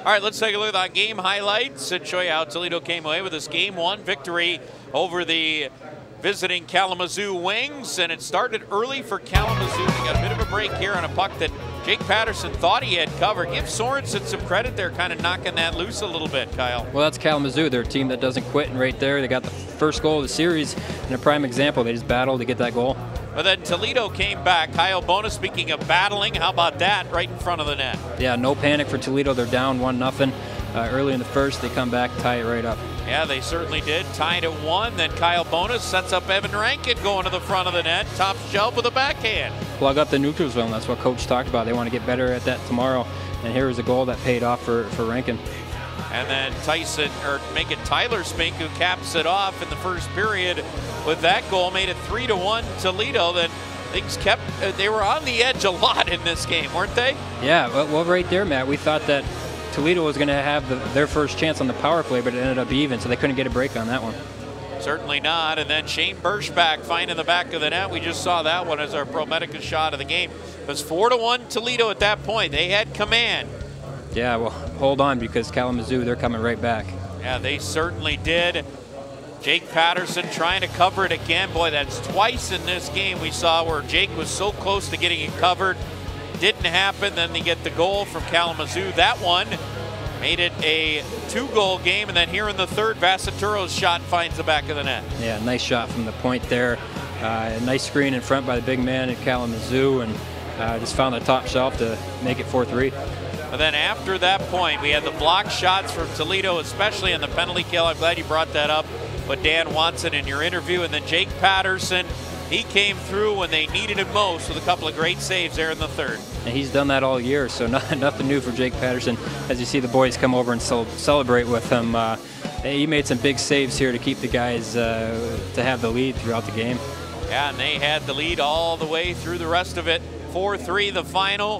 All right, let's take a look at that game highlights and show you how Toledo came away with this game one victory over the visiting Kalamazoo Wings. And it started early for Kalamazoo. They got a bit of a break here on a puck that Jake Paterson thought he had covered. Give Sorensen some credit there, kind of knocking that loose a little bit, Kyle. Well, that's Kalamazoo. They're a team that doesn't quit, and right there, they got the first goal of the series and a prime example. They just battled to get that goal. But then Toledo came back. Kyle Bonis, speaking of battling, how about that right in front of the net? Yeah, no panic for Toledo. They're down 1 nothing. Uh, early in the first, they come back, tie it right up. Yeah, they certainly did. Tied at one. Then Kyle Bonis sets up Evan Rankin going to the front of the net. Top shelf with a backhand. Plug up the neutral zone. That's what Coach talked about. They want to get better at that tomorrow. And here was a goal that paid off for, for Rankin. And then Tyson, or make it Tyler Spink, who caps it off in the first period with that goal, made it three to one Toledo. Then things kept, uh, they were on the edge a lot in this game, weren't they? Yeah, well, well right there, Matt. We thought that Toledo was going to have the, their first chance on the power play, but it ended up even, so they couldn't get a break on that one. Certainly not. And then Shane Berschbach finding the back of the net. We just saw that one as our ProMedica shot of the game. It was four to one Toledo at that point. They had command. Yeah, well, hold on because Kalamazoo, they're coming right back. Yeah, they certainly did. Jake Paterson trying to cover it again. Boy, that's twice in this game we saw where Jake was so close to getting it covered. Didn't happen. Then they get the goal from Kalamazoo. That one made it a two-goal game. And then here in the third, Vasaturo's shot finds the back of the net. Yeah, nice shot from the point there. Uh, nice screen in front by the big man at Kalamazoo, and uh, just found the top shelf to make it 4-3. But then after that point, we had the block shots from Toledo, especially in the penalty kill. I'm glad you brought that up with Dan Watson in your interview. And then Jake Paterson, he came through when they needed him most with a couple of great saves there in the third. And he's done that all year, so not, nothing new for Jake Paterson. As you see the boys come over and celebrate with him, uh, he made some big saves here to keep the guys uh, to have the lead throughout the game. Yeah, and they had the lead all the way through the rest of it. 4-3 the final.